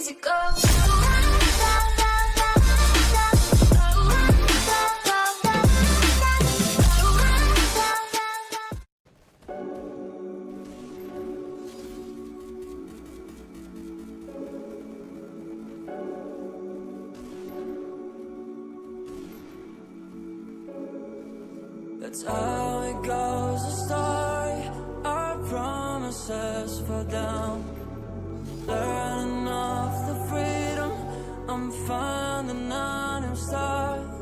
easy go. That's how it goes. The story, our promises fell down. Learning I'm finding a new start.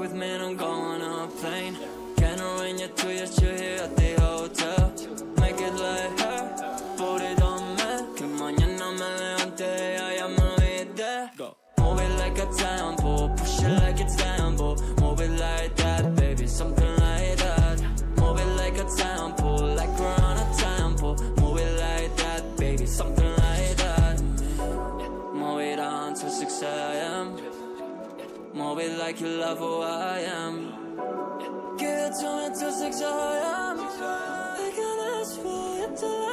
With me? I'm going on a plane. Can arrange it to you, chill here at the hotel. Make it like her, it on me. Que mañana me levante, I am right there. Move it like a tempo, push it like it's tempo. Move it like that, baby, something like that. Move it like a tempo, like we're on a tempo. Move it like that, baby, something like that. Move it on till 6 a.m. Move it like you love who I am. Give it to it till 6 a.m. I can ask for it your time.